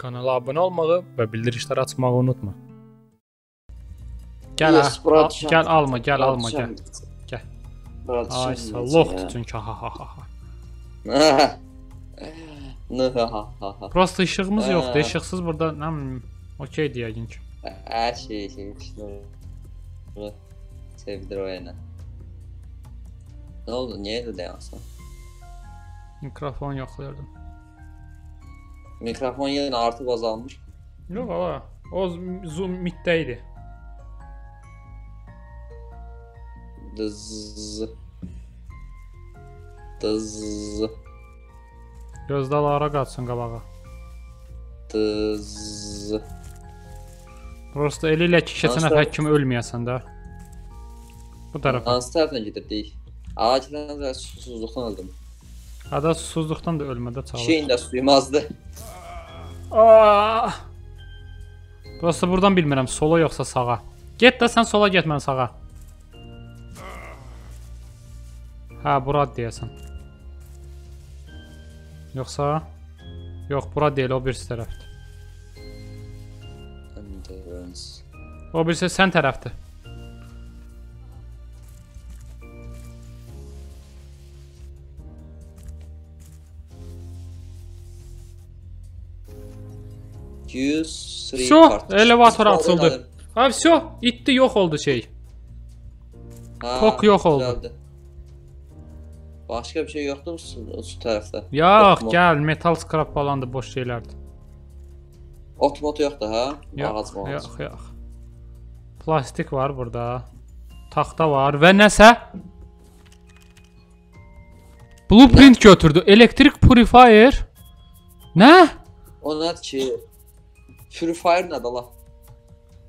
Kanala abunə olmağı və bildirişləri açmağı unutma. Gəl, Yes, ha, bura al, düşən- gəl alma, gəl Bura alma, gəl. düşən- Gəl. Bura Ay, düşən sağ necə loxdur ya? çünki ha ha ha ha. Nə ha ha ha ha. Prosta işığımız Hə. yoxdur. İşıqsız burada nə bilim, okey deyəyin ki. Hər şey şey işte. Bu sevdir o yana. Ne oldu? Niye de dayansın? Mikrofon yoxlayırdım. Mikrofon yenə artıb azalmış. Yox, ala. O zoom mitdə idi. Dız. Dız. Gözdə Lara qaçsın qabağa. Dız. Prosta elə ilə ki, keçən tərəf? kimi ölməyəsən də. Bu tərəfə. Hansı tərəfdən gedirdik? Ağacdan da susuzluqdan öldüm. Ada susuzluqdan da ölmədə çalır. Şeyin də suyum azdı. Prosta burdan bilmirəm, sola yoxsa sağa. Get də sən sola get, mən sağa. Hə, bura deyəsən. Yoxsa? Yox, bura deyil, o birisi tərəfdir. O birisi sən tərəfdir. 200 Şu elevator atıldı. Abi şu itti yok oldu şey. Ha, Tok yok oldu. Güzeldi. Başka bir şey yoktu mu su tarafta? Yok Ot gel metal scrap falan da boş şeylerdi. Ot yoktu ha? Yok mağaz, yok yok. Plastik var burada. Tahta var ve nese? Blueprint ne? götürdü. Elektrik purifier. Ne? O ne ki? Purifier nədir Allah?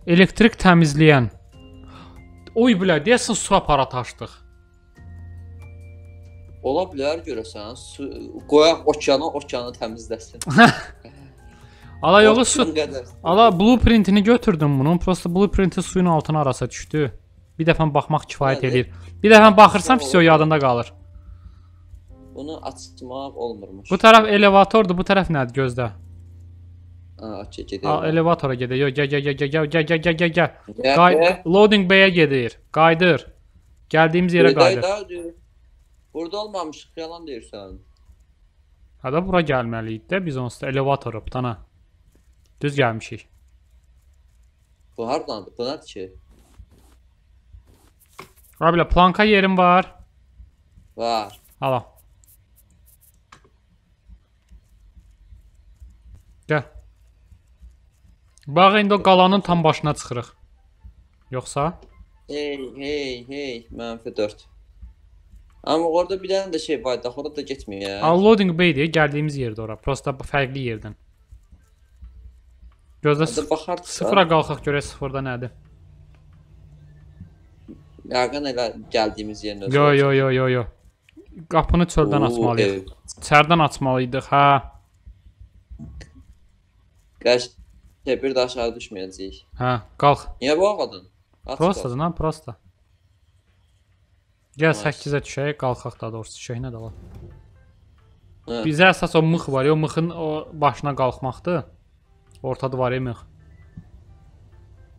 Elektrik təmizləyən. Oy bilə, deyəsən su aparatı açdıq. Ola bilər görəsən, su qoyaq okeana, okeanı təmizləsin. Ala yoxu su. Ala blueprintini götürdüm bunun. Prosta blueprinti suyun altına arasa düşdü. Bir dəfə baxmaq kifayət Nədir? eləyir. Bir dəfə baxırsan, fisyo yadında qalır. Bunu açmaq olmurmuş. Bu tərəf elevatordur, bu tərəf nədir? Gözlə. Ha, aç A, gedir. elevatora gedir. Yo, gəl, gəl, gəl, gəl, gəl, gəl, gəl, gəl, gəl, gəl. Gəl, Qay gəl. loading bay-ə gedir. Qayıdır. Gəldiyimiz yerə Buradaydı qayıdır. ha, diyor. Burada olmamışıq, yalan deyirsən. Ha da bura gəlməliyik də biz onsuz da elevatoru butana. Düz gəlmişik. Bu hardandır? Bu nədir ki? Ha belə planka yerim var. Var. Ala. Gəl. Bax indi o qalanın tam başına çıxırıq. Yoxsa? Hey, hey, hey, mənfi 4. Amma orada bir dənə də şey var, da orada da getmiyor ya. Ha, loading bay deyə gəldiyimiz yerdə ora. Prosta fərqli yerdən. Gözlə sıfıra qalxaq görək sıfırda nədir. Yəqin elə gəldiyimiz yerin özü. Yo yo yo yo yo. Qapını çöldən açmalıyıq. İçəridən açmalıydıq, hə. Qəş bir də aşağı düşməyəcəyik. Hə, qalx. Niyə bu ağadın? Aç Prosta, qalx. lan, prosta. Gəl Nice. 8-ə düşək, qalxaq da doğrusu düşək nə də var. Hə. Bizə əsas o mıx var, o mıxın o başına qalxmaqdır. Ortada var ya mıx.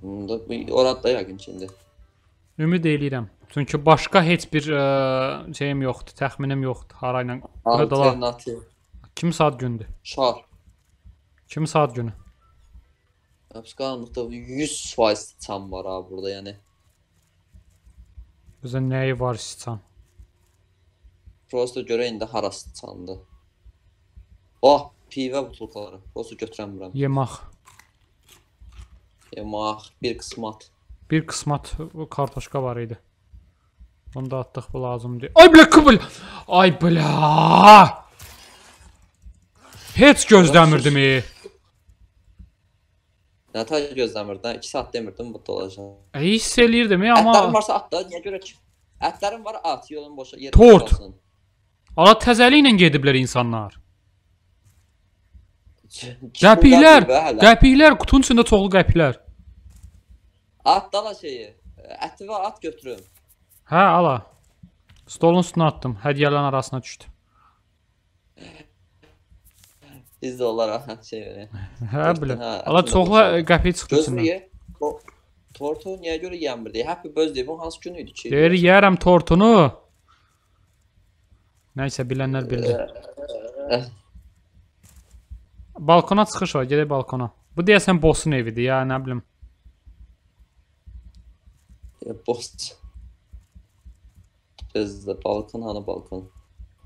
Bu orada da yəqin ki indi. Ümid eləyirəm. Çünki başqa heç bir ə, şeyim yoxdur, təxminim yoxdur. Hara ilə Alternativ. kim saat gündür? Şar. Kim saat günü? Həbsqanlıqda 100% çam var ha burada yəni. Bizə nəyi var sıçan? Prosta görə indi harası çandı. Oh, pivə butulkaları. Prosta götürəmirəm. Yemək. Yemək, bir qismat. Bir qismat kartoşka var idi. Bunu da atdıq, bu lazımdır. Ay bilə, kıbıl. Ay bilə. Heç gözləmirdim. e. Nə tər gözləmirdin? 2 saat demirdim bu olacaq. E, hiss eləyirdim, e, amma Ətlərin varsa at da, niyə görə ki? Ətlərin var, at, yolun boşa yer Tort. ala təzəli ilə gediblər insanlar. Qəpiklər, qəpiklər, qutunun içində çoxlu qəpiklər. At dala şeyi. Əti və at götürün. Hə, ala. Stolun üstünə atdım. Hədiyyələrin arasına düşdü. Biz də olaraq şey verək. Hə biləm. Hə, əslində çoxla qəpik çıxdı tortu niyə görə yeyənmirdi? Happy birthday bu hansı gün idi ki? Deyir yeyərəm tortunu. Nəysə bilənlər bildi. Eh, Balkona çıxış var, gedək balkona. Bu deyəsən boss'un evidir ya, nə bilim. Boss. Bizdə balkon hanı balkon?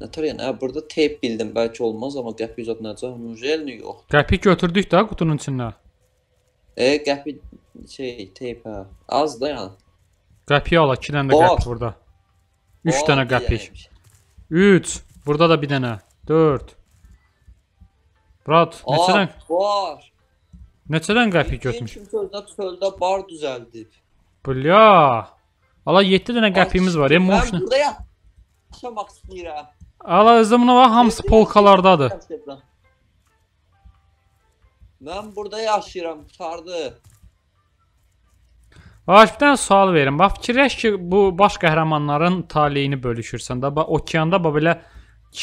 Nətər yəni? Hə, burada teyp bildim, bəlkə olmaz, amma qəpik uzatılacaq. Nujelni yox. Qəpik götürdük də qutunun içindən. E, qəpik şey, teyp hə. Az da yəni. Qəpik ala, 2 dənə də Bak. qəpik burada. 3 O, dənə bir qəpik. dənəymiş. 3. Burada da bir dənə. 4. Brat, neçədən Aa, var. neçədən qəpik Bildiyin götürmüş? Kim çöldə çöldə bar düzəldib. Bля. Ala 7 dənə qəpiyimiz var. Mən Emotion. burada yaşamaq istəyirəm. Ala özümünə bax hamısı polkalardadır. Mən burada yaşayıram, qutardı. Bax bir dənə sual verin. Bax fikirləş ki, bu baş qəhrəmanların taleyini bölüşürsən də. Bax okeanda bax belə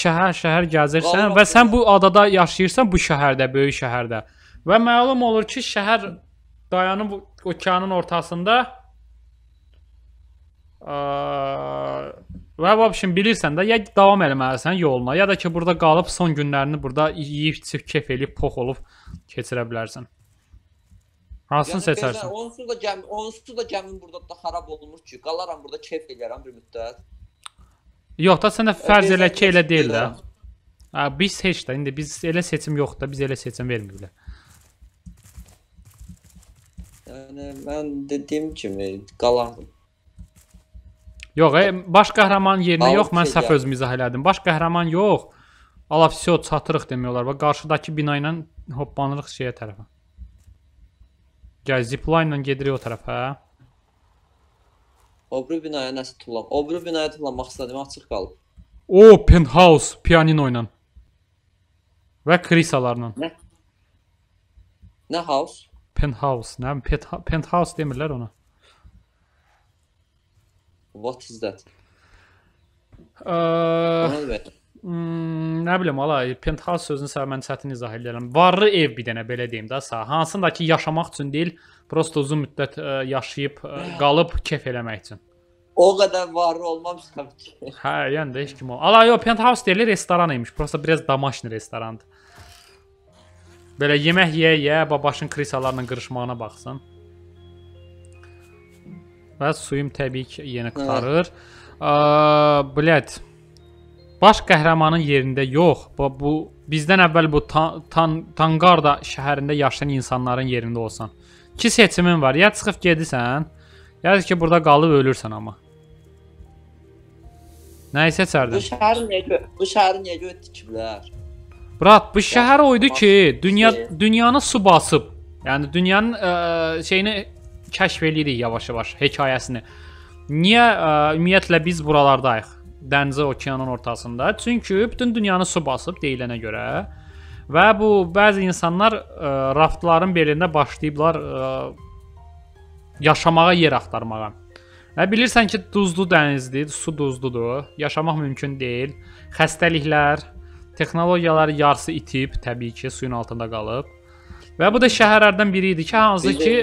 şəhər-şəhər gəzirsən Vallahi və sən bu adada yaşayırsan bu şəhərdə, böyük şəhərdə. Və məlum olur ki, şəhər dayanıb bu okeanın ortasında. Aa, və vəbşin bilirsən də ya davam eləməlisən yoluna, ya da ki burada qalıb son günlərini burada yeyib içib kef eləyib pox olub keçirə bilərsən. Hansını Yəni belə, seçərsən? Onsuz da gəmi, onsuz da gəmin burada da xarab olunur ki, qalaram burada kef eləyərəm bir müddət. Yox da sən də fərz elə ki elə deyil də. Ha, biz heç də indi biz elə seçim yoxdur, biz elə seçim vermirik. Yəni mən dediyim kimi qalardım. Yox, e, baş qəhrəman yerinə Alıb yox, mən səhv gəl. öz izah elədim. Baş qəhrəman yox. Ala vsyo çatırıq demək olar. Bax qarşıdakı bina ilə hoppanırıq şeyə tərəfə. Gəl zipline ilə gedirik o tərəfə. O biri binaya nəsə tullam. O biri binaya tullanmaq istədim, açıq qalıb. O penthouse pianino ilə və krisalarla. Nə house? Penthouse, nə penthouse demirlər ona. What is that? Ə. Hmm, nə bilim ala, penthouse sözünü sən mən çətin izah edirəm. Varlı ev bir dənə belə deyim də sağ. Hansında ki yaşamaq üçün deyil, prosta uzun müddət ə, yaşayıb ə, qalıb kef eləmək üçün. O qədər varlı olmamışam ki. Hə, yəni də heç kim o. Ala yo penthouse deyil, restoran imiş. Prosta biraz damaşni restorandır. Belə yemək yeyə-yeyə babaşın krisalarla qırışmağına baxsın. Və suyum təbii ki yenə qurtarır. Blət. Baş qəhrəmanın yerində yox. Bu, bu bizdən əvvəl bu tan, tan, Tangarda şəhərində yaşayan insanların yerində olsan. İki seçimin var. Ya çıxıb gedirsən, ya ki burada qalıb ölürsən amma. Nəyi Bu seçərdin? şəhəri niyə bu şəhəri niyə görə tikiblər? Brat, bu şəhər oydu ki, dünya dünyanı su basıb. Yəni dünyanın ə, şeyini kəşf eləyirik yavaş-yavaş hekayəsini. Niyə ə, ümumiyyətlə biz buralardayıq? Dənizə, okeanın ortasında. Çünki bütün dünyanı su basıb deyilənə görə və bu bəzi insanlar ə, raftların belində başlayıblar ə, yaşamağa yer axtarmağa. Və bilirsən ki, duzlu dənizdir, su duzludur. Yaşamaq mümkün deyil. Xəstəliklər, texnologiyalar yarısı itib, təbii ki, suyun altında qalıb. Və bu da şəhərlərdən biri idi ki, hansı ki,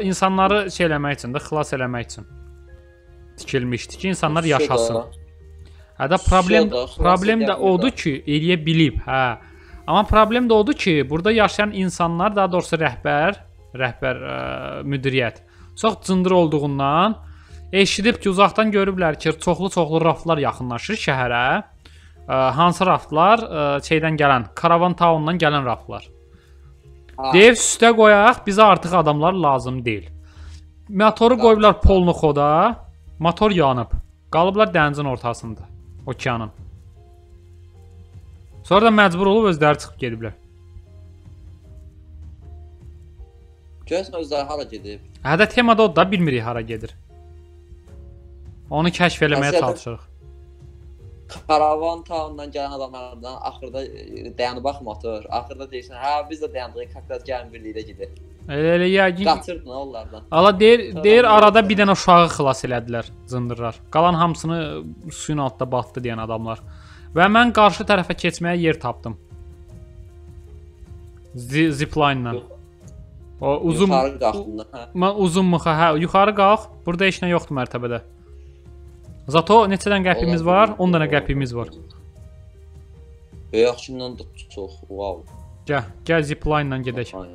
insanları şey eləmək üçün də xilas eləmək üçün tikilmişdi ki, insanlar yaşasın. Hə də problem xilas problem də odur ki, eləyə bilib, hə. Amma problem də odur ki, burada yaşayan insanlar, daha doğrusu rəhbər, rəhbər ə, müdiriyyət çox cındır olduğundan eşidib ki, uzaqdan görüblər ki, çoxlu-çoxlu raftlar yaxınlaşır şəhərə. Ə, hansı raftlar? Ə, şeydən gələn, Caravan Town-dan gələn raftlar. Dev üstə qoyaq, bizə artıq adamlar lazım deyil. Motoru qoyublar polnuxoda, motor yanıb. Qalıblar dənizin ortasında, okeanın. Sonra da məcbur olub özləri çıxıb gediblər. Görəsən özləri hara gedib? Hədə temada o da bilmirik hara gedir. Onu kəşf eləməyə Əsədə- çalışırıq. Karavan taundan gələn adamlardan axırda e, dayanıb bax motor. Axırda deyirsən, hə biz də dayandıq, kakraz gəlin birlikdə gedək. Elə elə yəqin Qaçırdın ha onlardan. Ala deyir, deyir arada bir dənə uşağı xilas elədilər, cındırlar. Qalan hamısını suyun altında batdı deyən adamlar. Və mən qarşı tərəfə keçməyə yer tapdım. Zi zipline-la. O uzun Yuxarı qalxdım. Hə. Mən uzun mıxa, hə, yuxarı qalx. Burada heç nə yoxdur mərtəbədə. Zato neçədən qəpimiz var? 10 dənə qəpimiz var. Yaxşından da çox. Wow. Gəl, gəl zipline-la gedək. Ay.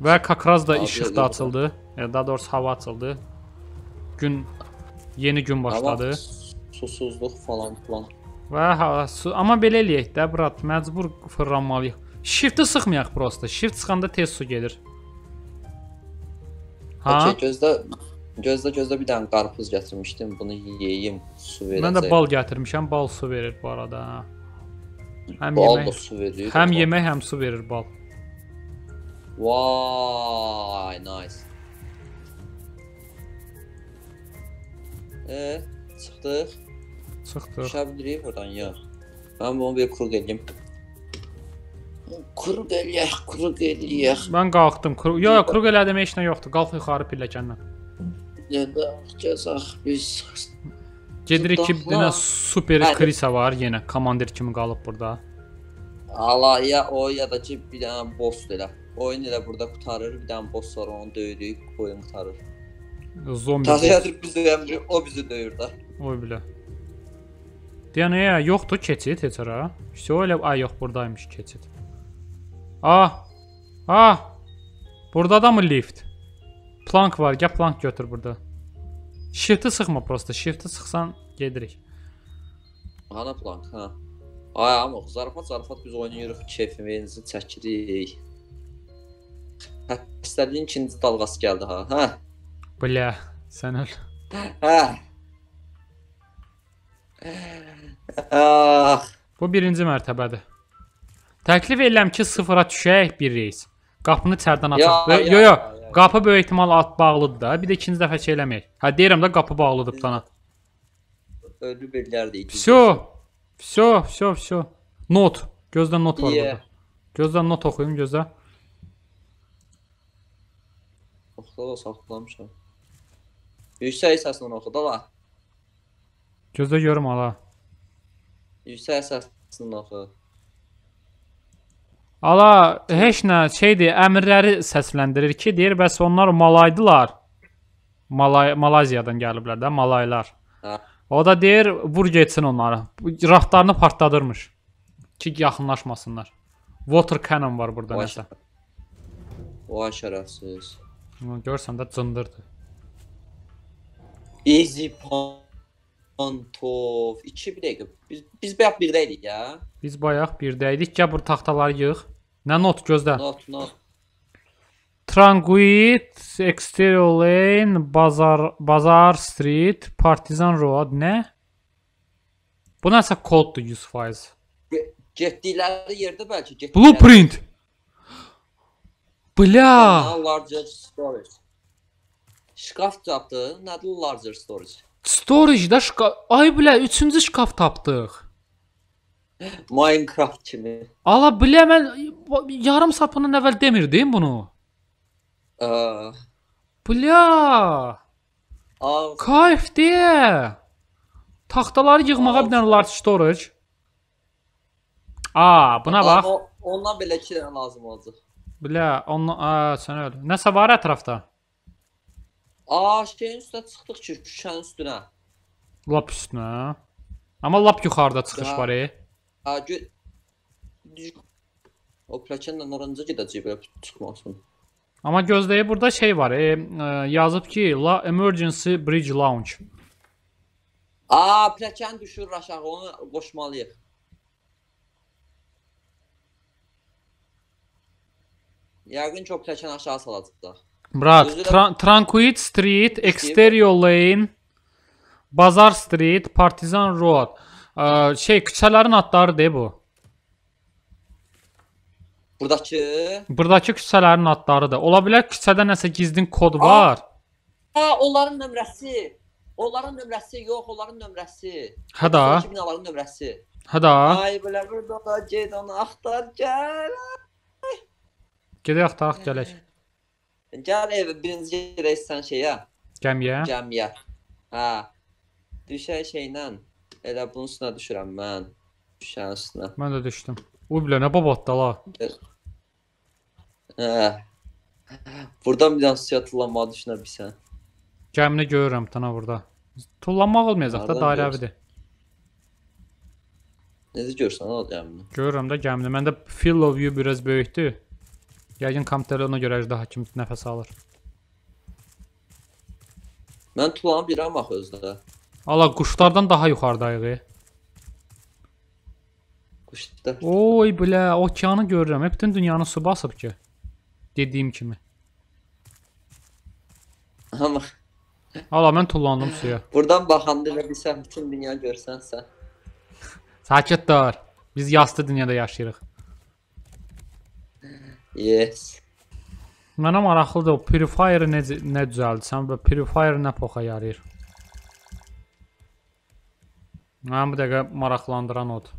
Və kakraz da işıq da açıldı. Daha doğrusu hava açıldı. Gün yeni gün başladı. Susuzluq falan filan. Və ha, su, amma belə eləyək də, brat, məcbur fırlanmalıyıq. Shift-i sıxmayaq prosta. Shift sıxanda tez su gedir. Ha? Okay, gözdə gözdə gözdə bir dənə qarpız gətirmişdim. Bunu yeyim, su verəcək. Mən də bal gətirmişəm. Bal su verir bu arada. Həm bal yemək, su verir. həm yemək, həm su verir bal. Vay, nice. E, çıxdıq. Çıxdıq. Düşə bilirik buradan ya. Mən bunu bir kuruq eləyim. Kuruq eləyək, kuruq eləyək. Mən qalxdım. Kru yo, yo, kruq elədim heç nə yoxdur. Qalx yuxarı pilləkəndən. Nədə cəzaq biz. Gedirik ki, bir dənə super Hə. Krisa var yenə komandir kimi qalıb burada. Allah ya o ya da ki bir dənə boss elə. Oyun elə burada qutarır, bir dənə boss var onu döyürük, oyun qutarır. Zombi. Təxəyyül bizi əmri, o bizi döyür də. Oy bilə. Yəni ya yoxdur keçid heç ara. İşte elə ay yox burdaymış keçid. Ah. Ah. Burada da mı lift? Plank var. Gəl plank götür burada. Shift-i sıxma prosta. Shift-i sıxsan gedirik. Hana plank, hə. Ay amma zarafat zarafat biz oynayırıq, keyfimizi çəkirik. Xəstəliyin ikinci dalğası gəldi ha. Hə. Bilə. Sən öl. Hə. Ah, Bu birinci mərtəbədir. Təklif edirəm ki, sıfıra düşək bir reis. Qapını içərdən açaq. Yo yo, ya. qapı böyük ehtimal at bağlıdır da. Bir də ikinci dəfə şey eləməyək. Hə deyirəm də qapı bağlıdır sana. ölü bellərdi. Всё. Всё, всё, всё. Not. Gözdən not var İyi. burada. Gözdən not oxuyum, gözlə. Oxuda da saxlamışam. Yüksək səslə oxu da la. Gözlə görüm ala. Yüksək səslə oxu. Ala heç nə şeydir, əmrləri səsləndirir ki, deyir bəs onlar malaydılar. Malay Malaziyadan gəliblər də, malaylar. Hə. O da deyir vur getsin onları. Rahtlarını partladırmış. Ki yaxınlaşmasınlar. Water cannon var burada Vay nəsə. Vay şərəfsiz. Görsən də cındırdı. Easy Pantov. 2 bir dəqiqə. Biz biz bayaq birdəydik ya. Biz bayaq birdəydik. Gəl bu taxtaları yığ. Nə not gözlə. Not not. Tranquil, Exterior Lane, Bazar, Bazar Street, Partizan Road nə? Bu nəsə koddur 100%. Ge- Getdikləri yerdə bəlkə getdikləri. Blueprint. Now larger storage. Şkaf tapdı. Nədir larger storage? Storage-də şkaf. Ay bilə, üçüncü şkaf tapdıq. Minecraft kimi. Ala bilə mən yarım saat bundan əvvəl demirdim bunu. Ə. Bilə. Al. Kayf deyə. Taxtaları yığmağa bir dənə large storage. A, buna bax. Ondan belə 2 dənə lazım olacaq. Bilə, ondan, a, sən öl. Nəsə var ətrafda? Aa, şeyin üstünə çıxdıq ki, şüşənin üstünə. Lap üstünə. Amma lap yuxarıda çıxış var, e. Ha, gö O plakanla oranca gedəcək belə çıxmasın. Amma gözləyə burada şey var, e, e, yazıb ki, La Emergency Bridge Launch. Aa, plakan düşür aşağı, onu qoşmalıyıq. Yəqin ki, o plakanı aşağı salacaq. Brat, Də- Tra Tranquil Street, Exterior Lane, Bazar Street, Partizan Road. E, şey küçələrin adları de bu. Buradakı Buradakı küçələrin adlarıdır. Ola bilər küçədə nəsə gizlin kod var. Ha, onların nömrəsi. Onların nömrəsi yox, onların nömrəsi. Hə da, Sonraki binaların nömrəsi. hə da. Ay belə burada da get onu axtar gəl. Gedək axtaraq gələk. Gəl ev birinci gedək sən şeyə, Gəmiyə. gəmiyə. Hə. Düşək şeylə. Elə bunun üstünə düşürəm mən. Düşən üstünə. Mən də düşdüm. U bilə nə babatda la. Hə. Buradan bir dənə suya tullanmağı düşünə bilsən. Gəmini görürəm tana burada. Tullanmaq olmayacaq da Hardan dairəvidir. Necə görsən o gəmini? Görürəm də gəmini. Məndə field of view biraz böyükdür. Yəqin kompüter ona görə daha kim nəfəs alır. Mən tullanıb birəm axı özdə. Ala quşlardan daha yuxarıdayıq. Quşda. Oy bilə, okeanı görürəm. Hə, Bütün dünyanı su basıb ki. Dediyim kimi. Amma Ala mən tullandım suya. buradan baxanda elə bilsən bütün dünya görsən sən. Sakit dur. Biz yastı dünyada yaşayırıq. Yes. Mənə maraqlıdır o purifier necə nə düzəltsən və purifier nə poxa yarayır. Mən bu dəqiqə maraqlandıran odur.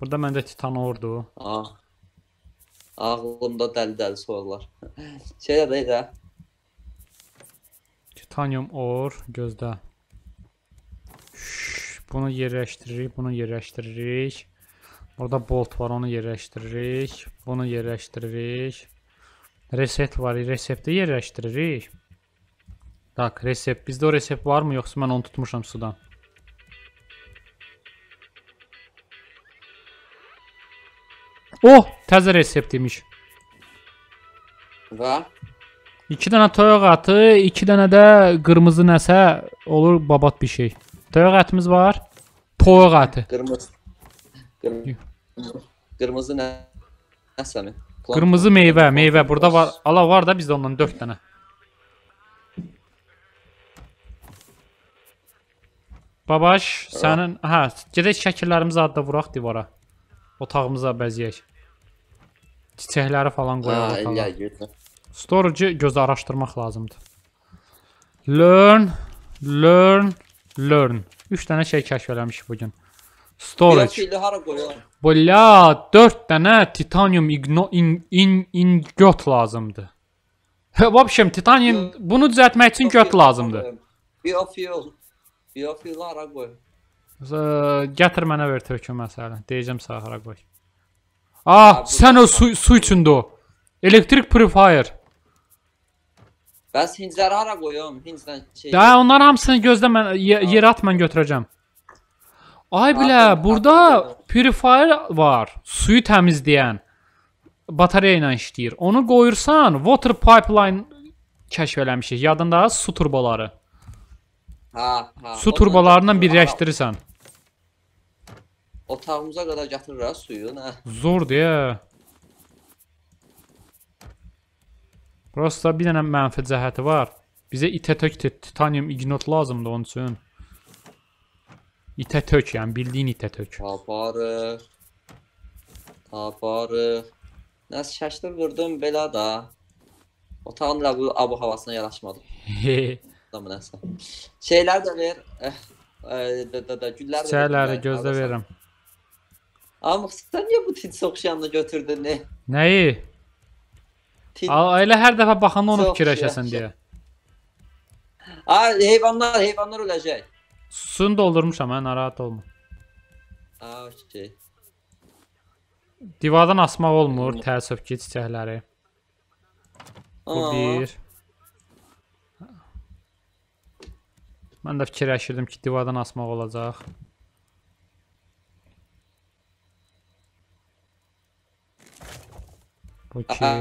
Burada məndə titan ordu. Ah. Ağlımda dəli-dəli sorular. Şey də elə. Titanium or gözdə. Şş, Bunu yerləşdiririk, bunu yerləşdiririk. Burada bolt var, onu yerləşdiririk. Bunu yerləşdiririk. Reset var, resepti yerləşdiririk. Tak, resept. Bizdə o resept varmı yoxsa mən onu tutmuşam sudan? Oh, təzə resept imiş. Və 2 dənə toyuq əti, 2 dənə də qırmızı nəsə olur babat bir şey. Toyuq ətimiz var. Toyuq əti. qırmızı Qırmızı, qırmızı nə? Nəsə mi? Plant- Qırmızı meyvə, meyvə burada var. Ala var da bizdə ondan 4 dənə. Babaş, sənin, hə, gedək şəkillərimizi adda vuraq divara. Otağımıza bəzəyək. Çiçəkləri falan qoyaq otağa. Storage gözü araşdırmaq lazımdır. Learn, learn, learn. 3 dənə şey kəşf eləmişik bu gün. Storage. Hara qoyuram? Bolla 4 dənə titanium igno in, in, ingot lazımdır. Hə, vəbşəm titanium bunu düzəltmək üçün göt lazımdır. Biofuel. Biofuel hara qoy? Gətir mənə ver tökün məsələn. Deyəcəm sahara qoy. Ah, sən da- o su, su içində o. Elektrik purifier. Bəs hincləri hara qoyum? Hincdən şey. Də onların hamısını gözlə mən ye- yerə at mən götürəcəm. Ay bilə, Atın, burada atın. purifier var. Suyu təmizləyən. Batareya ilə işləyir. Onu qoyursan, water pipeline kəşf eləmişik. Yadında su turbaları. Ha, ha. Su Ondan turbalarından götürürəm. birləşdirirsən. Otağımıza qədər gətirirəm suyu, nə? Zor deyə. Prosta bir dənə mənfi cəhəti var. Bizə itə tök tit- titanium ignot lazımdır onun üçün. İtə tök, yəni bildiyin itə tök. Taparıq. Taparıq. Nəsə şəkli vurdum belə da. Otağın da bu abu havasına yaraşmadı. Da mı nəsə. Şeylər də ver. Eh, eh, da da da güllər də ver, Çiçəkləri güllər, gözlə alırsan. verirəm. Amma sən niyə bu tinç oxşayanını götürdün ne? Nəyi? Tin... A- Elə hər dəfə baxanda onu Çox fikirləşəsən yaxşı. deyə. Ay heyvanlar, heyvanlar öləcək. Suyunu doldurmuşam, mən narahat olma. Ha, okey. Divardan asmaq olmur, təəssüf ki, çiçəkləri. Bu Aa, bir. Mən də fikirləşirdim ki, divardan asmaq olacaq. Bu. Aha.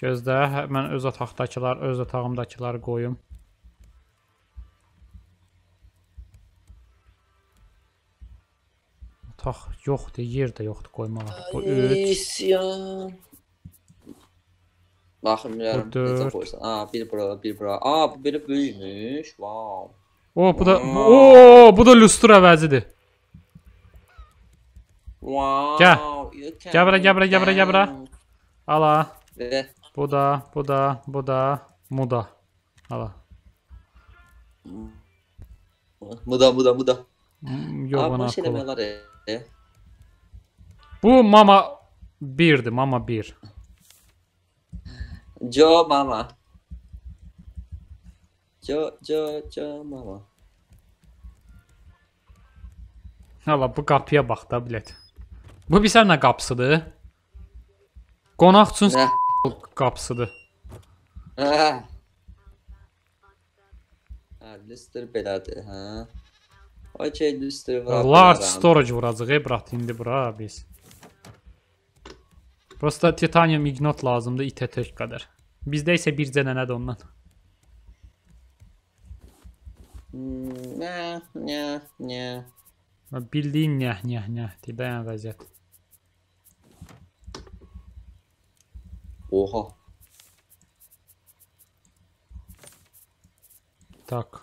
Gözlə, hə- mən öz otaqdakılar, öz otağımdakıları qoyum. Otaq yoxdur, yer də yoxdur qoymağa. Bu 3. İsyan. Baxmıyorum. Bu Necə qoysan? Aa, bir bura, bir bura. Aa, bu belə böyükmüş. Wow. O, bu da o, bu da lustur əvəzidir. Wow. Gəl. Gəl bura, gəl bura, gəl bura, gəl bura. Ala. Bu da, bu da, bu da, bu da. Ala. muda muda muda. Hmm, Aa, Yox bu bana. şey e. Bu mama 1'dir, mama 1. Jo mama. Jo jo jo mama. Hala bu qapıya bax da bilet. Bu bir sənə qapısıdır. Qonaq üçün Nə? qapısıdır. Hə. Hə, Lister belədir, hə. Okey, Lister vura Large bilərəm. storage vuracaq ey brat indi bura biz. Prosta titanium ignot lazımdır itə tök qədər. Bizdə isə bircə dənədir ondan. Hmm, Nə, nə, nə. Bildiyin nəh nəh nəh deyə dayan vəziyyət. Oha. Tak.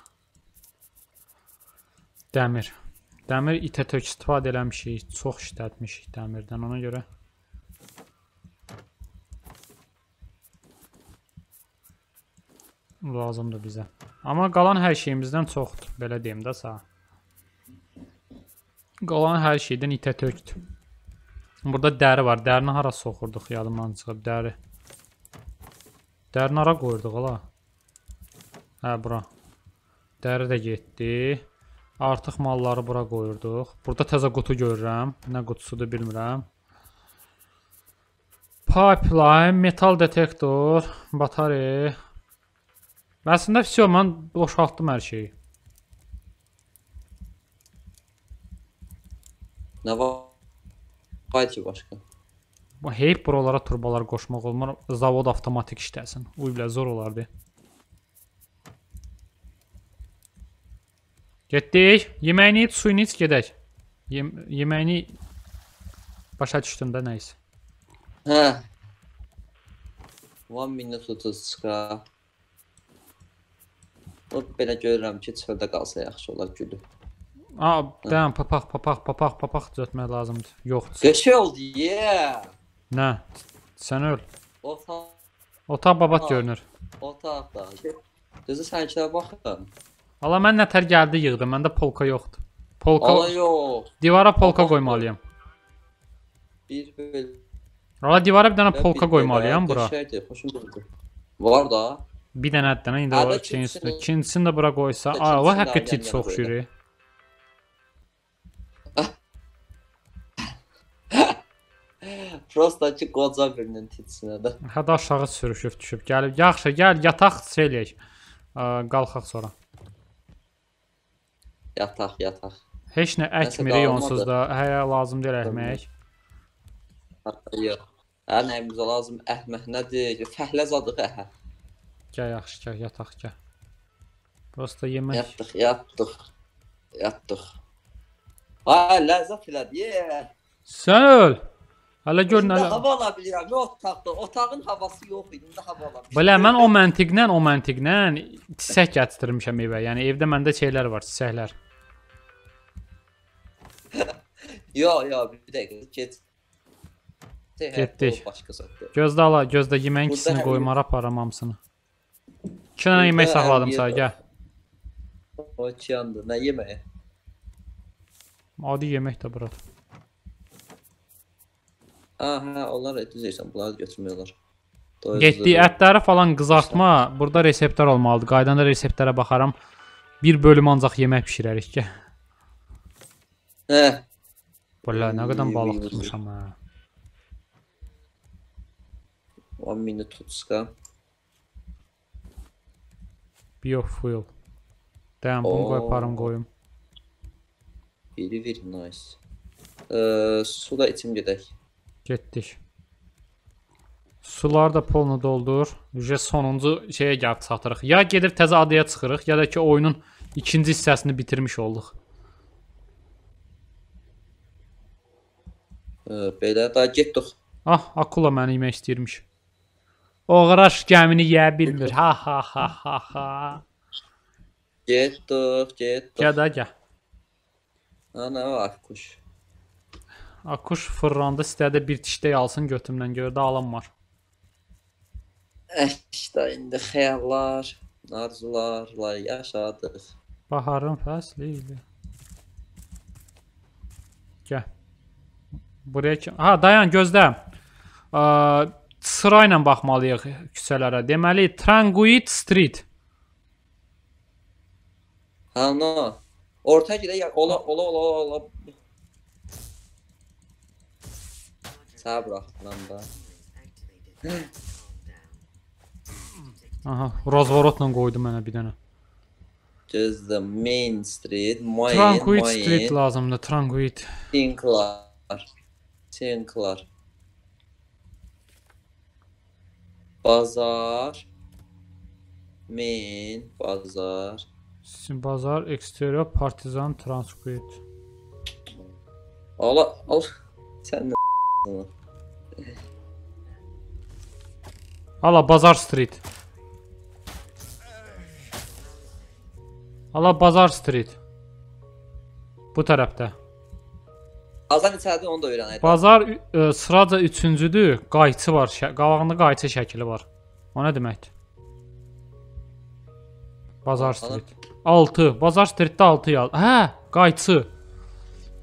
Dəmir. Dəmir itə tök istifadə eləmişik, çox işlətmişik dəmirdən ona görə. Lazımdır bizə. Amma qalan hər şeyimizdən çoxdur, belə deyim də sağ. Qalan hər şeydən itə tökdür. Burada dəri var. Dərini hara soxurduq yadımdan çıxıb dəri. Dərini hara qoyurduq ala? Hə, bura. Dəri də getdi. Artıq malları bura qoyurduq. Burada təzə qutu görürəm. Nə qutusudur bilmirəm. Pipeline, metal detektor, batareya. Əslində все, mən boşaltdım hər şeyi. Nə var? Var ki başqa. Bu heyf buralara turbalar qoşmaq olmur. Zavod avtomatik işləsin. Bu ilə zor olardı. Getdik. Yeməyini iç, suyunu iç, gedək. Yem yeməyini başa düşdüm də nə isə. Hə. 1 minute 30 çıxa. O belə görürəm ki, çöldə qalsa yaxşı olar gülü. A, dayan, papaq, papaq, papaq, papaq düzəltmək lazımdır. Yoxdur. Qəşəng oldu, yeah. Nə? Sən öl. Otaq, Otaq babat görünür. otaqda. Düzü sənkilərə baxın. Ala mən nətər gəldi yığdım. Məndə polka yoxdur. Polka Ala yox. divara polka Papaq qoymalıyam. Bir belə. Ala divara bir dənə polka qoymalıyam bura. Qəşəngdir, xoşum gəldi. Var da. Bir dənə dənə indi Hələ o şeyin üstünə. ikincisini- də bura qoysa, İkincisini a, o də həqiqət yan heç yana oxşuyur. Prosta ki qoca birinin titsinə də. Hədə aşağı sürüşüb düşüb. Gəlib, yaxşı, gəl yataq eləyək. Qalxaq sonra. Yataq, yataq. Heç nə əkmirik onsuz da. Həyə lazım deyil əkmək. Yox. Hə, nəyimizə lazım əhmək nədir? Fəhlə zadıq əhə. Gəl yaxşı, gəl yataq, gəl. Prosta yemək. Yatdıq, yatdıq. Yatdıq. Ha, ləzzət elədi. Yeah. Sən öl. Hələ gör nə. hava ala bilirəm. Yox, otaqda. Otağın havası yox idi. İndi hava ala. Belə mən o məntiqlə, o məntiqlə çiçək gətirmişəm evə. Yəni evdə məndə şeylər var, çiçəklər. Yox, yox, bir dəqiqə get. Getdik. Gözdə ala, gözdə yeməyin ikisini hər qoyum yer- ara aparam hamısını. 2 dənə yemək saxladım sənə, gəl. O çiyandı. Nə yeməyi? Adi yemək də bura. Ha, hə, onlar düz deyirsən, bunları götürmək olar. Getdi ətləri falan qızartma. Burada reseptlər olmalıdır. Qaydanda reseptlərə baxaram. Bir bölüm ancaq yemək bişirərik ki. Hə. Valla nə qədər balıq tutmuşam hə. 1 minute tutska. Biofuel. Dayan bunu qoy parım qoyum. Very very nice. Eee, su da içim gedək. Getdik. Suları da polnu doldur. Ücə sonuncu şeyə gəlib çatırıq. Ya gedib təzə adaya çıxırıq, ya da ki oyunun ikinci hissəsini bitirmiş olduq. Belə da getdik. Ah, akula məni yemək istəyirmiş. Oğraş gəmini yeyə bilmir. Ha ha ha ha ha. Getdik, getdik. Gəl də gəl. Ha, nə var kuş? Akuş fırlandı, istədi bir tişdə alsın götümdən gördü alan var. İşte indi xəyallar, arzularla yaşadıq. Baharın fəsli ilə. Gəl. Buraya ki, ha dayan gözlə. Ə, sıra ilə baxmalıyıq küçələrə. Deməli Tranquil Street. Ha, no. Orta gidə ola ola ola ola. Sağ burax lan da. Aha, rozvorotla qoydu mənə bir dənə. Gözlə Main Street, Main, Tranquil Main, Street lazımdır, Tranquil. Sinclair. Sinclair. Bazar. Main, bazar. Bazar, Exterior, Partizan, Tranquil. Ala, al. Sən nə? Ala Bazar Street. Ala Bazar Street. Bu tərəfdə. Azan içəridə onu da öyrənək. Bazar ə, sıraca 3-cüdür. Qayçı var. Qabağında qayçı şəkli var. O nə deməkdir? Bazar. Street. 6. Bazar Streetdə 6 yaz. Hə, qayçı.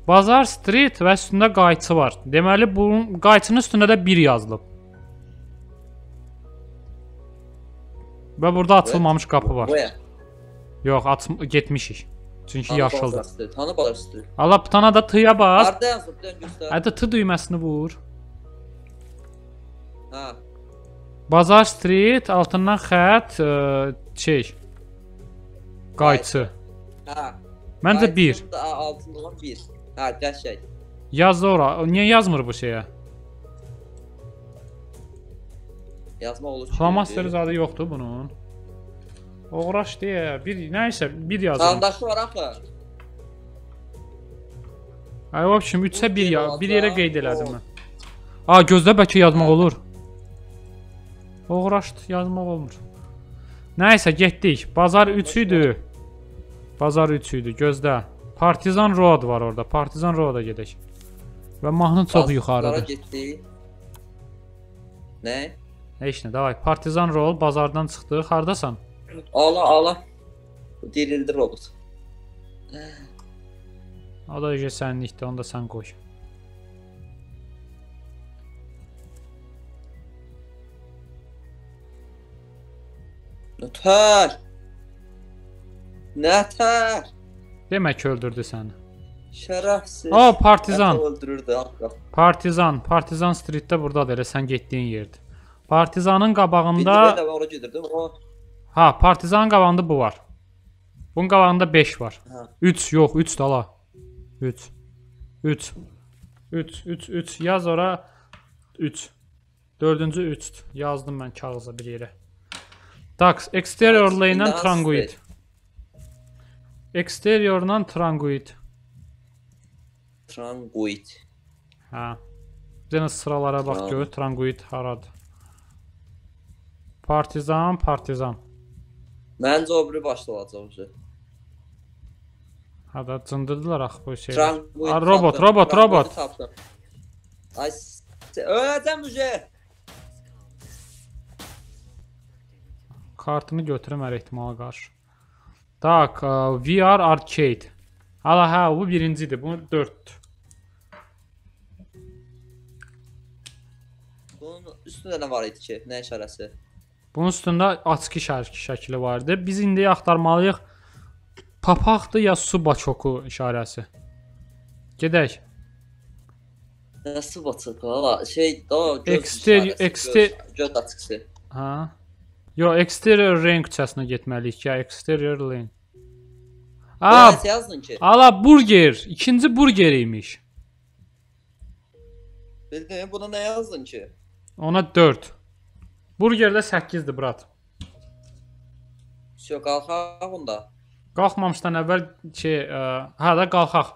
Bazar Street və üstündə qayçı var. Deməli bunun qayçının üstündə də 1 yazılıb. Və burada açılmamış qapı var. Yox, aç getmişik. Çünki yaşıldır. Tanı Street. Allah butana da tıya bas. Harda yazıb dön göstər. Hətta t düyməsini vur. Ha. Bazar Street altından xətt ə, şey qayçı. Ha. Məncə 1. Qayçının da altında olan 1. Ha, qəşəng. Yazdı ora. Niyə yazmır bu şeyə? Yazma olur. ki, Flamaster zadı yoxdur bunun. Uğraş deyə bir nəysə bir yazın. Karandaşı var axı. Ay o kim 3-ə 1 ya. Bir Bir yerə yazar, qeyd elədim o. mən. A gözlə bəlkə yazmaq olur. Uğraşdı, yazmaq olmur. Nəysə getdik. Bazar 3 idi. Bazar 3 idi. Gözlə. Partizan Road var orada. Partizan Road-a gedək. Və mahnı çox Bazara yuxarıdır. getdik. Nə? Heç nə, davay. Partizan Road bazardan çıxdıq. Hardasan? Ala ala. Bu dirildi robot. O da ögə sənlikdir, onu da sən qoy. Nətər. Nətər. Demək öldürdü səni. Şərəfsiz. O, partizan. Nətər öldürürdü haqqı. Partizan, Partizan Streetdə burdadır, elə sən getdiyin yerdir. Partizanın qabağında, Bildirə də ora gedirdim. O ha, Partizanın qabağında bu var. Bunun qabağında 5 var. Ha. 3 yox, 3 da la. 3. 3. 3 3 3 yaz ora 3. Dördüncü 3 yazdım mən kağıza bir yerə. Dax, exterior Dax, lane-dən Indus Tranguid. Street. Exteriordan Tranguid. Tranquil. Hə. Bir dənə sıralara bax Tamam. gör, Tranguid haradır. Partizan, Partizan. Məncə o biri başda olacaq şey. Ha da cındırdılar axı bu şey. Tranquil. Aa, robot, robot, robot. tapdım. Ay, öləcəm müje. Kartını götürəm hər ehtimala qarşı. Tak, ə, VR Arcade. Hala hə, bu birincidir. Bu 4-dür. Bunun üstündə nə var idi ki? Nə işarəsi? Bunun üstündə şərki şəkli vardı. Biz indi axtarmalıyıq. Papaqdır ya su baçoku işarəsi. Gedək. Nəsi batıq hala? Şey, da göz Exter- işarəsi, exter- göz- göz açıqsı. Hə? Yo, exterior lane küçəsinə getməliyik ya, exterior lane. Aa, yazdın ki? ala burger, ikinci burger imiş. Bildin, buna nə yazdın ki? Ona 4. Burgerdə 8-dir, brat. Şo qalxaq bunda. Qalxmamışdan əvvəl şey, ə, hə də qalxaq.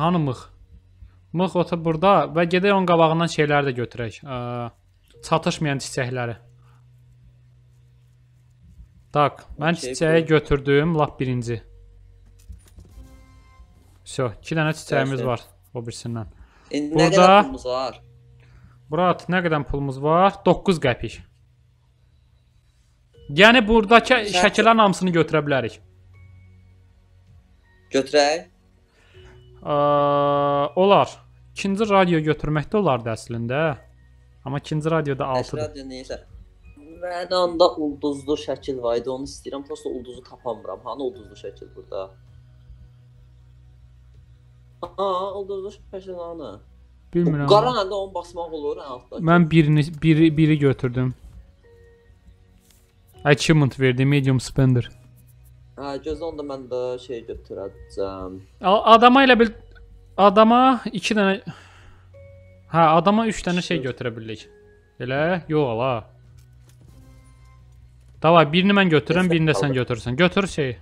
Hanı mıx? Mıx ota burada və gedək onun qabağından şeyləri də götürək. Ə, çatışmayan çiçəkləri. Tak, mən Okey, çiçəyi götürdüm, lap birinci. Vso, 2 dənə çiçəyimiz var o birisindən. İndi Burada- nə qədər pulumuz var? Murat, nə qədər pulumuz var? 9 qəpik. Yəni burdakı Sən- şəkillərin hamısını götürə bilərik. Götürək. Olar. İkinci radio götürmək də olardı əslində. Amma ikinci radioda 6-dır. Əşrəd neysə. Mən onda ulduzlu şəkil var idi, onu istəyirəm. Prosta ulduzu tapamıram. Hani ulduzlu şəkil burada? Aa, ulduzlu şəkil ana. Bilmirəm. Qarananda onu basmaq olur ən altda. Mən birini biri biri götürdüm. Achievement verdi medium spender. Hə, göz onda mən də şey götürəcəm. Adama elə bil adama 2 dənə Hə, adama 3 dənə şey götürə bilərik. Elə? Yox ala. Davay, birini mən götürürəm, birini də sən götürürsən. Götür şey.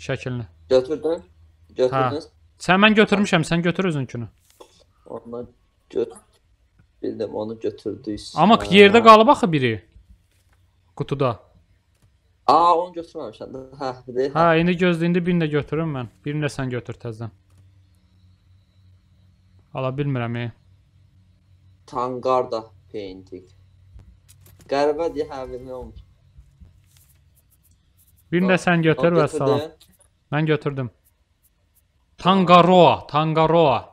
Şəklini. Götürdün? Götürdünüz? Sən mən götürmüşəm, sən götür özünkünü. Ondan göt bildim onu götürdük. Amma yerdə qalıb axı biri. Qutuda. Aa onu götürməmişəm. Hə, de. Hə, indi gözləyində birini də götürürəm mən. Birini də sən götür təzədən. Ala bilmirəm. E. Tangarda painting. Qəribədir, hə, bilmirəm. Birini də sən götür və salam. Mən götürdüm. Tangaroa, Tangaroa.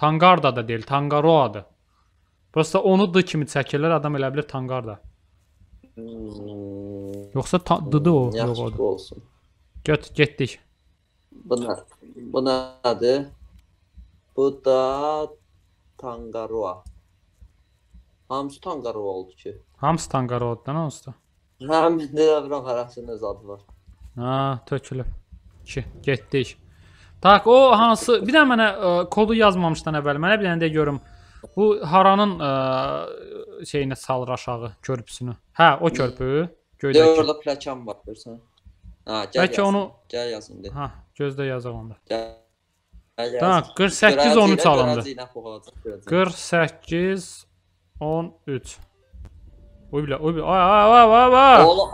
Tangarda da deyil, Tangaroadır. Prosta onu d kimi çəkirlər, adam elə bilir Tangarda. Hmm, Yoxsa ta dıdı o, yox odur. olsun. Göt, getdik. Bu nə? Bu nədir? Bu da Tangaroa. Hamısı Tangaroa oldu ki. Hamısı Tangaroadan onsuz. Hə, məndə də bir hərəsinin öz adı var. Ha, tökülüb. 2. Getdik. Tak, o hansı? Bir də mənə ə, kodu yazmamışdan əvvəl mənə bir dənə də görüm. Bu haranın ə, şeyinə salır aşağı körpüsünü. Hə, o körpü. Göydəki. orada plakan var görsən. Ha, gəl. Bəlkə onu- gəl yazın de. Ha, gözdə yazaq onda. Gəl. Yazın. 48 13 alındı. Görəcəyinə baxacaq, görəcəyinə. 48 13. Oy bilə, oy bilə. Ay ay ay ay ay. Allah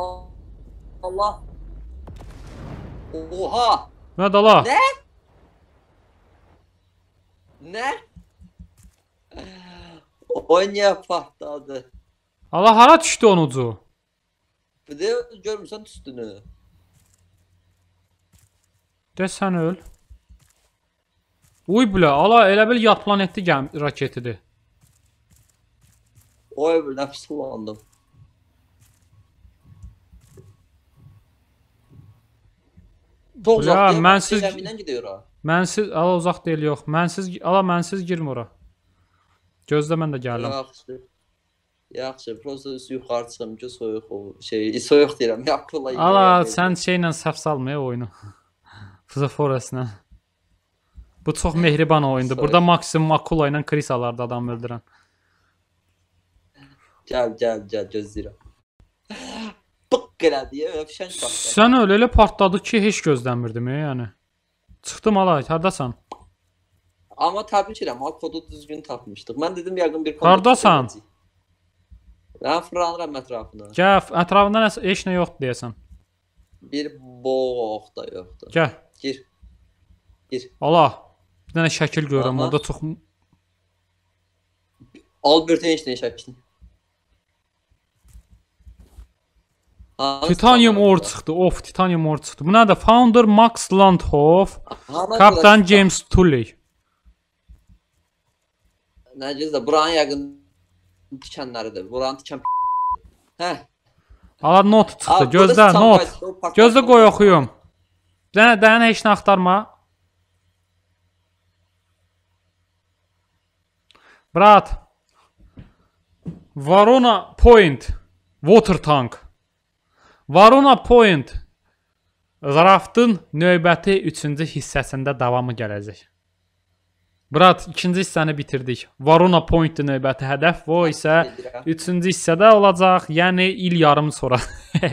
Allah. Oha! Nə dala? Nə? Nə? O niyə partladı? Allah hara düşdü onun ucu? Bir də görmüsən üstünü. De sən öl. Uy bilə, ala elə bil yat planetli raketidir. Oy bir nəfs kullandım. Ya, uzaq değil mi? mənsiz- Gəmindən gidiyor ha. Mənsiz, ala uzaq deyil yox. Mənsiz, ala mənsiz girmə ora. Gözlə mən də gəlirəm. Yaxşı. Yaxşı, prosta yuxarı çıxım ki, soyuq o şey, soyuq deyirəm. Yapıla. Ala sən şeylə səhv salmaya oyunu. Forestlə. Bu çox mehriban oyundur. Burada maksimum Akula ilə Chris alardı adam öldürən. Gəl, gəl, gəl, gözləyirəm. Pıq elədi, öpüşən partladı. Sən öyle elə partladı ki, heç gözləmirdim, e, yəni. Çıxdım ala, hardasan? Amma təbrik edirəm, ha kodu düzgün tapmışdıq. Mən dedim yəqin bir kod. Hardasan? Mən fırlanıram ətrafına. Gəl, ətrafında nəsə heç nə yoxdur deyəsən. Bir boğ da yoxdur. Gəl. Gir. Gir. Ala. Bir dənə şəkil görürəm. Aha. Orada çox Albert Einstein şəklini. Titanium ore çıxdı. Of, titanium ore çıxdı. Bu nədir? Founder Max Landhoff, Hansı kapitan James Tully. Nəciz də buranın yəqin tikənləridir. Buranın tikən Hə. Ala not çıxdı. Gözlə, not. Gözlə qoy oxuyum. Dənə, dənə heç nə axtarma. Brat. Varona Point. Water tank. Varona Point. Raftın növbəti 3-cü hissəsində davamı gələcək. Brat, ikinci hissəni bitirdik. Varona Point növbəti hədəf, o isə Gedirəm. 3-cü hissədə olacaq, yəni il yarım sonra.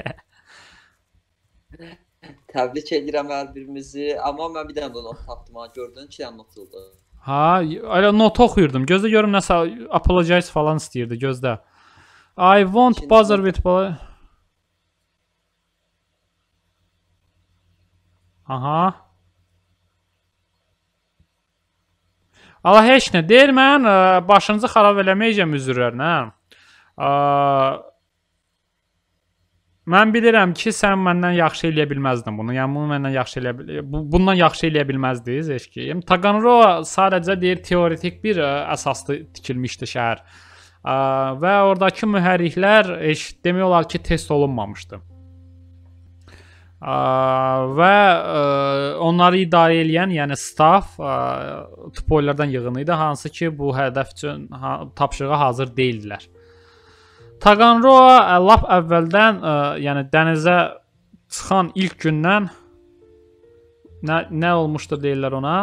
Təbrik edirəm hər birimizi. Amma mən bir dənə də not tapdım ha. Gördün ki, dənə not oldu. Ha, elə not oxuyurdum. Gözlə görüm nəsə apologize falan istəyirdi, gözlə. I bother not. with poli- Aha. Allah heç nə deyir mən ə, başınızı xarab eləməyəcəm üzrlərlə. Ə, Mən bilirəm ki, sən məndən yaxşı eləyə bilməzdin bunu. Yəni bunu məndən yaxşı eləyə bu, bundan yaxşı eləyə bilməzdiniz heç ki. Yəni Taganrova sadəcə deyir teoretik bir ə, əsaslı tikilmişdi şəhər. Ə, və oradakı mühərriklər heç demək olar ki, test olunmamışdı. Və ə, onları idarə edən, yəni staff ə, tupoylardan yığını idi, hansı ki, bu hədəf üçün ha, tapşırığa hazır deyildilər. Taganroa ə, lap əvvəldən, ə, yəni dənizə çıxan ilk gündən nə nə olmuşdu deyirlər ona?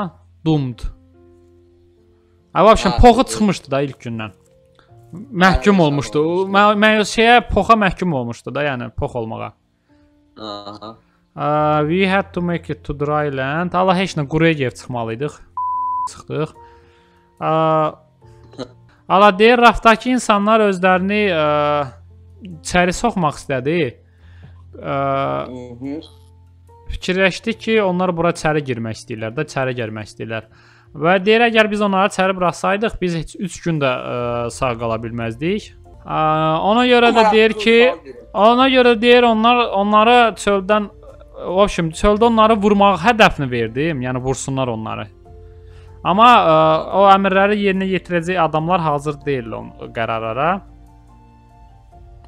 Doomed. Ə, vəbşən poxu çıxmışdı da ilk gündən. Məhkum olmuşdu. Mən mən şeyə poxa məhkum olmuşdu da, yəni pox olmağa. Aha. Uh, we had to make it to dry land. Allah heç nə quruya gəlib çıxmalıydıq. Çıxdıq. Uh, Allah deyir, rafdakı insanlar özlərini uh, içəri soxmaq istədi. Uh, Mhm. fikirləşdi ki, onlar bura içəri girmək istəyirlər də, içəri gəlmək istəyirlər. Və deyir, əgər biz onları içəri buraxsaydıq, biz heç 3 gün də ə, sağ qala bilməzdik. Ə, ona görə də deyir ki, ona görə deyir onlar onları çöldən o şimdi çöldə onları vurmaq hədəfini verdim, yəni vursunlar onları. Amma ə, o əmrləri yerinə yetirəcək adamlar hazır deyil o qərarlara.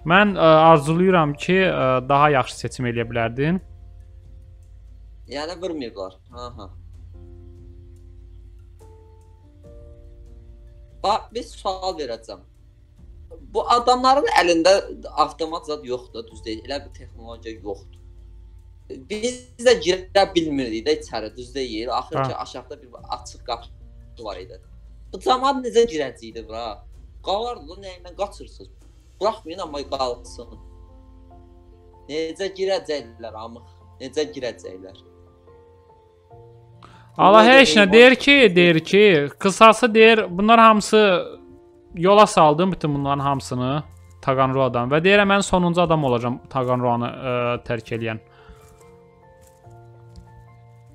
Mən ə, arzulayıram ki, ə, daha yaxşı seçim eləyə bilərdin. Yəni vurmayıblar. Aha. Bax, bir sual verəcəm. Bu adamların əlində avtomat zad yoxdur, düz deyil. Elə bir texnologiya yoxdur. Biz də girə bilmirdik də içəri, düz deyil. Axır Ha. ki, aşağıda bir açıq qapı var idi. Bu zaman necə girəcəydi bura? Qalardı da nə ilə qaçırsınız? Buraxmayın amma qalsın. Necə girəcəklər amıq? Necə girəcəklər? Allah nə dediyi deyir ki, deyir ki, qısası deyir, bunlar hamısı yola saldım bütün bunların hamısını Taganroadan və deyirəm mən sonuncu adam olacağam Taganroanı ə, tərk eləyən.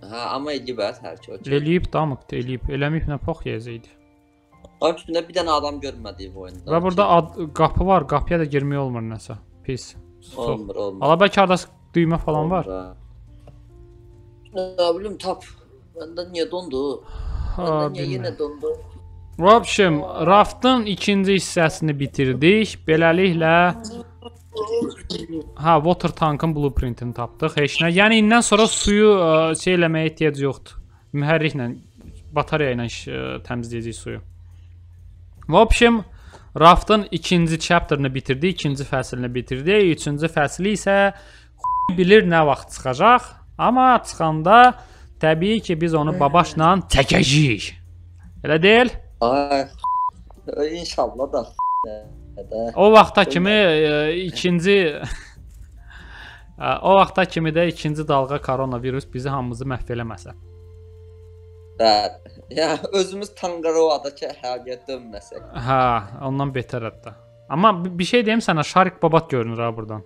Hə, amma eləyib hər ki. okey. Eləyib damıq, eləyib, eləməyib nə pox yeyəcəkdi. Onun üstündə bir dənə adam görmədik bu oyunda. Və burada ad, qapı var, qapıya da girmək olmur nəsə. Pis. Olmur, olmur. Ala bəlkə arada düymə falan var. Ne bileyim tap. Bende niye dondu? Niye bilmirəm. yine dondu? Vəbşim, raftın ikinci hissəsini bitirdik. Beləliklə Ha, water tankın blueprintini tapdıq. Heç nə. Yəni indən sonra suyu ə, şey eləməyə ehtiyac yoxdur. Mühərriklə, batareya ilə ə, təmizləyəcək suyu. Vəbşim, raftın ikinci chapterini bitirdik, ikinci fəslini bitirdik. Üçüncü fəsli isə bilir nə vaxt çıxacaq. Amma çıxanda təbii ki, biz onu babaşla çəkəcəyik. Elə deyil? Ay. İnşallah da. O vaxta kimi e, ikinci o vaxta kimi də ikinci dalğa koronavirus bizi hamımızı məhv eləməsə. Da. Ya özümüz Tangarova'dakı həqiqət dönməsək. Hə, ondan betər hətta. Amma bi- bir şey deyim sənə, Şarik Babat görünür ha burdan.